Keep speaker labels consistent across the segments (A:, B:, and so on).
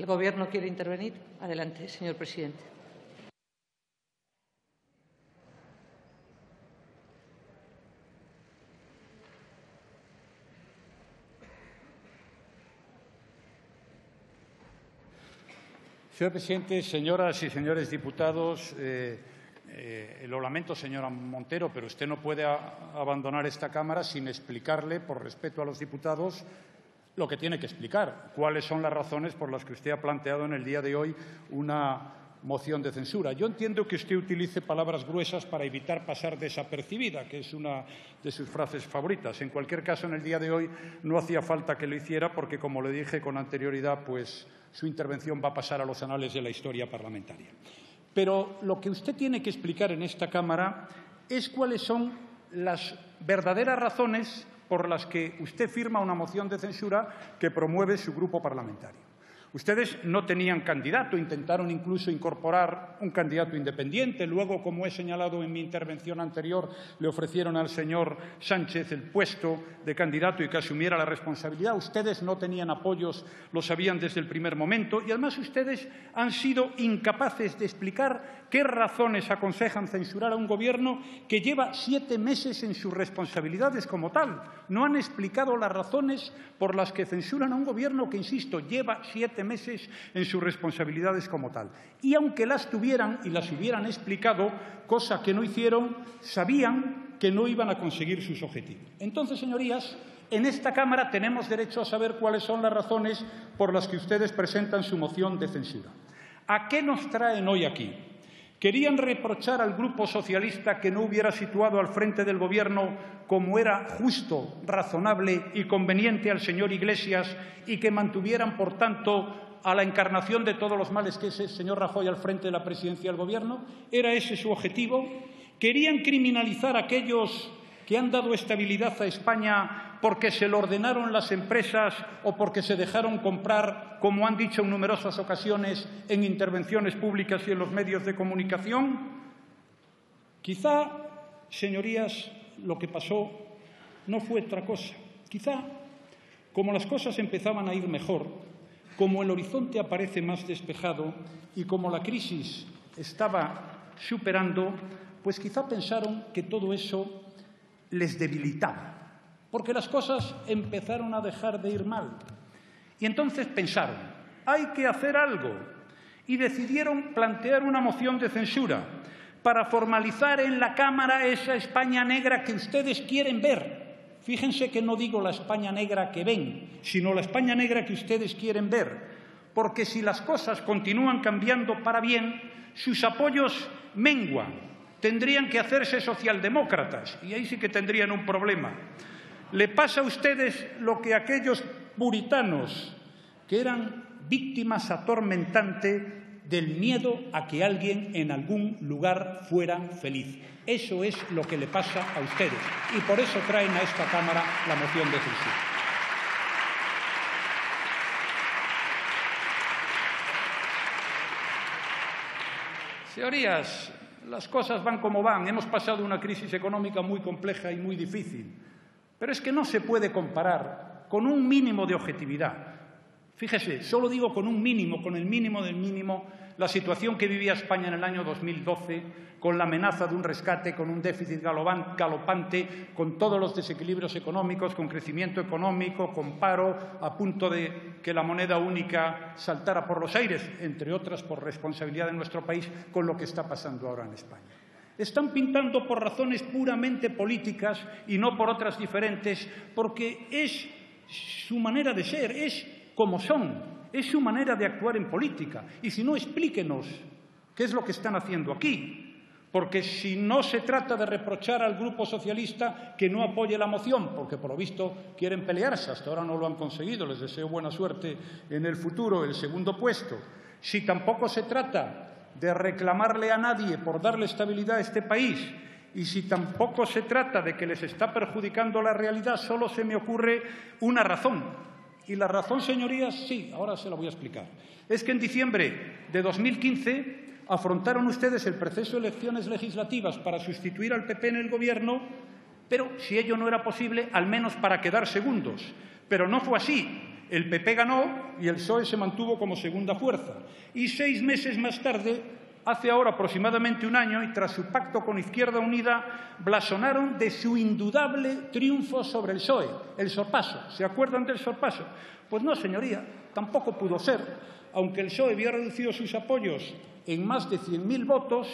A: ¿El Gobierno quiere intervenir? Adelante, señor presidente.
B: Señor presidente, señoras y señores diputados, eh, eh, lo lamento, señora Montero, pero usted no puede abandonar esta Cámara sin explicarle, por respeto a los diputados, lo que tiene que explicar, cuáles son las razones por las que usted ha planteado en el día de hoy una moción de censura. Yo entiendo que usted utilice palabras gruesas para evitar pasar desapercibida, que es una de sus frases favoritas. En cualquier caso, en el día de hoy no hacía falta que lo hiciera porque, como le dije con anterioridad, pues su intervención va a pasar a los anales de la historia parlamentaria. Pero lo que usted tiene que explicar en esta Cámara es cuáles son las verdaderas razones por las que usted firma una moción de censura que promueve su grupo parlamentario. Ustedes no tenían candidato, intentaron incluso incorporar un candidato independiente. Luego, como he señalado en mi intervención anterior, le ofrecieron al señor Sánchez el puesto de candidato y que asumiera la responsabilidad. Ustedes no tenían apoyos, lo sabían desde el primer momento. Y además ustedes han sido incapaces de explicar qué razones aconsejan censurar a un Gobierno que lleva siete meses en sus responsabilidades como tal. No han explicado las razones por las que censuran a un Gobierno que, insisto, lleva siete meses en sus responsabilidades como tal. Y aunque las tuvieran y las hubieran explicado, cosa que no hicieron, sabían que no iban a conseguir sus objetivos. Entonces, señorías, en esta Cámara tenemos derecho a saber cuáles son las razones por las que ustedes presentan su moción de censura. ¿A qué nos traen hoy aquí? Querían reprochar al Grupo Socialista que no hubiera situado al frente del Gobierno como era justo, razonable y conveniente al señor Iglesias y que mantuvieran, por tanto, a la encarnación de todos los males que es el señor Rajoy al frente de la presidencia del Gobierno? ¿Era ese su objetivo? ¿Querían criminalizar a aquellos que han dado estabilidad a España porque se lo ordenaron las empresas o porque se dejaron comprar, como han dicho en numerosas ocasiones, en intervenciones públicas y en los medios de comunicación? Quizá, señorías, lo que pasó no fue otra cosa. Quizá, como las cosas empezaban a ir mejor, como el horizonte aparece más despejado y como la crisis estaba superando, pues quizá pensaron que todo eso les debilitaba, porque las cosas empezaron a dejar de ir mal. Y entonces pensaron, hay que hacer algo, y decidieron plantear una moción de censura para formalizar en la Cámara esa España negra que ustedes quieren ver. Fíjense que no digo la España negra que ven, sino la España negra que ustedes quieren ver, porque si las cosas continúan cambiando para bien, sus apoyos menguan tendrían que hacerse socialdemócratas y ahí sí que tendrían un problema. Le pasa a ustedes lo que a aquellos puritanos que eran víctimas atormentantes del miedo a que alguien en algún lugar fuera feliz. Eso es lo que le pasa a ustedes y por eso traen a esta Cámara la moción de censura. Señorías, las cosas van como van. Hemos pasado una crisis económica muy compleja y muy difícil. Pero es que no se puede comparar con un mínimo de objetividad. Fíjese, solo digo con un mínimo, con el mínimo del mínimo, la situación que vivía España en el año 2012, con la amenaza de un rescate, con un déficit galopante, con todos los desequilibrios económicos, con crecimiento económico, con paro, a punto de que la moneda única saltara por los aires, entre otras por responsabilidad de nuestro país, con lo que está pasando ahora en España. Están pintando por razones puramente políticas y no por otras diferentes, porque es su manera de ser, es como son, es su manera de actuar en política. Y si no, explíquenos qué es lo que están haciendo aquí. Porque si no se trata de reprochar al Grupo Socialista que no apoye la moción, porque por lo visto quieren pelearse, hasta ahora no lo han conseguido, les deseo buena suerte en el futuro, el segundo puesto. Si tampoco se trata de reclamarle a nadie por darle estabilidad a este país, y si tampoco se trata de que les está perjudicando la realidad, solo se me ocurre una razón, y la razón, señorías, sí, ahora se la voy a explicar. Es que en diciembre de 2015 afrontaron ustedes el proceso de elecciones legislativas para sustituir al PP en el Gobierno, pero si ello no era posible, al menos para quedar segundos. Pero no fue así. El PP ganó y el PSOE se mantuvo como segunda fuerza. Y seis meses más tarde, hace ahora aproximadamente un año, y tras su pacto con Izquierda Unida, blasonaron de su indudable triunfo sobre el PSOE, el sorpaso. ¿Se acuerdan del sorpaso? Pues no, señoría, tampoco pudo ser. Aunque el PSOE había reducido sus apoyos en más de 100.000 votos,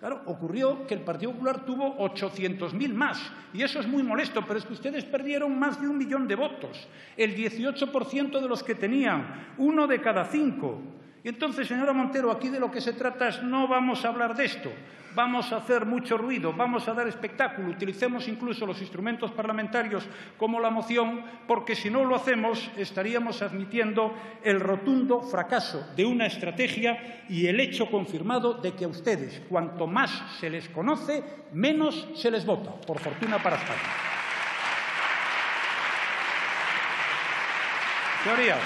B: Claro, ocurrió que el Partido Popular tuvo 800.000 más, y eso es muy molesto, pero es que ustedes perdieron más de un millón de votos, el 18% de los que tenían, uno de cada cinco. Y entonces, señora Montero, aquí de lo que se trata es no vamos a hablar de esto, vamos a hacer mucho ruido, vamos a dar espectáculo, utilicemos incluso los instrumentos parlamentarios como la moción, porque si no lo hacemos estaríamos admitiendo el rotundo fracaso de una estrategia y el hecho confirmado de que a ustedes, cuanto más se les conoce, menos se les vota, por fortuna para España. Señorías,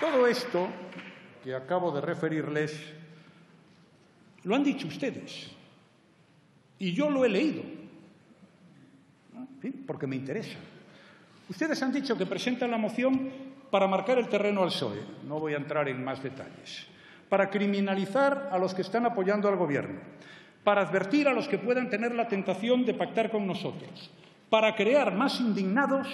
B: Todo esto que acabo de referirles lo han dicho ustedes. Y yo lo he leído, porque me interesa. Ustedes han dicho que presentan la moción para marcar el terreno al PSOE, no voy a entrar en más detalles, para criminalizar a los que están apoyando al Gobierno, para advertir a los que puedan tener la tentación de pactar con nosotros, para crear más indignados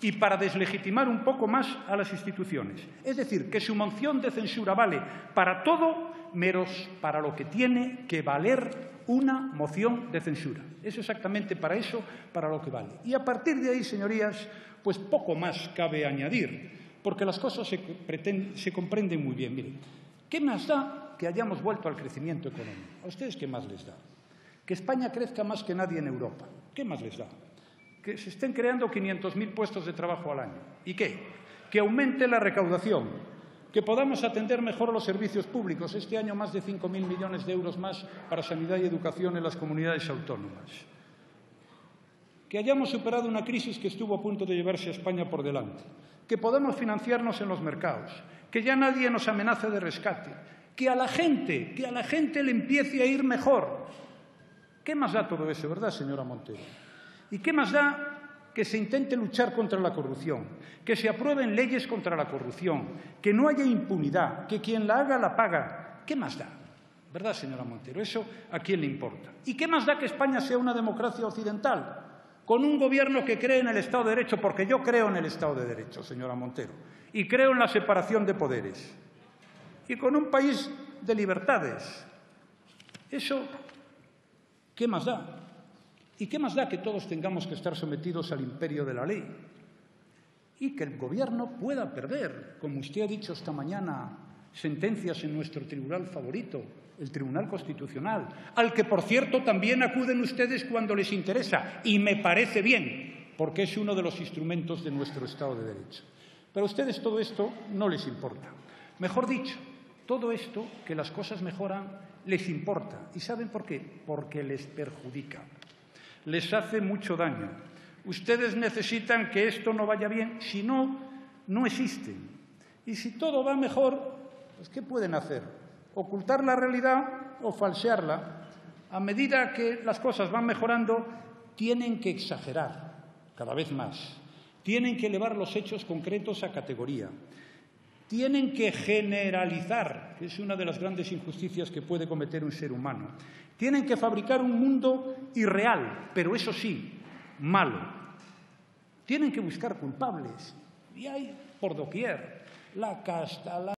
B: y para deslegitimar un poco más a las instituciones. Es decir, que su moción de censura vale para todo menos para lo que tiene que valer una moción de censura. Es exactamente para eso, para lo que vale. Y a partir de ahí, señorías, pues poco más cabe añadir, porque las cosas se, comprenden muy bien. Miren, ¿qué más da que hayamos vuelto al crecimiento económico? ¿A ustedes qué más les da? Que España crezca más que nadie en Europa. ¿Qué más les da? Que se estén creando 500.000 puestos de trabajo al año. ¿Y qué? Que aumente la recaudación, que podamos atender mejor los servicios públicos. Este año más de 5.000 millones de euros más para sanidad y educación en las comunidades autónomas. Que hayamos superado una crisis que estuvo a punto de llevarse a España por delante. Que podamos financiarnos en los mercados. Que ya nadie nos amenace de rescate. Que a la gente, que a la gente le empiece a ir mejor. ¿Qué más da todo eso, verdad, señora Montero? ¿Y qué más da que se intente luchar contra la corrupción, que se aprueben leyes contra la corrupción, que no haya impunidad, que quien la haga la paga? ¿Qué más da? ¿Verdad, señora Montero? ¿Eso a quién le importa? ¿Y qué más da que España sea una democracia occidental? Con un gobierno que cree en el Estado de Derecho, porque yo creo en el Estado de Derecho, señora Montero, y creo en la separación de poderes. Y con un país de libertades. ¿Eso qué más da? ¿Y qué más da que todos tengamos que estar sometidos al imperio de la ley? Y que el Gobierno pueda perder, como usted ha dicho esta mañana, sentencias en nuestro tribunal favorito, el Tribunal Constitucional, al que, por cierto, también acuden ustedes cuando les interesa, y me parece bien, porque es uno de los instrumentos de nuestro Estado de Derecho. Pero a ustedes todo esto no les importa. Mejor dicho, todo esto, que las cosas mejoran, les importa. ¿Y saben por qué? Porque les perjudica les hace mucho daño. Ustedes necesitan que esto no vaya bien, si no, no existen. Y si todo va mejor, pues ¿qué pueden hacer? ¿Ocultar la realidad o falsearla? A medida que las cosas van mejorando, tienen que exagerar cada vez más. Tienen que elevar los hechos concretos a categoría. Tienen que generalizar, que es una de las grandes injusticias que puede cometer un ser humano. Tienen que fabricar un mundo irreal, pero eso sí, malo. Tienen que buscar culpables. Y hay por doquier la casta, la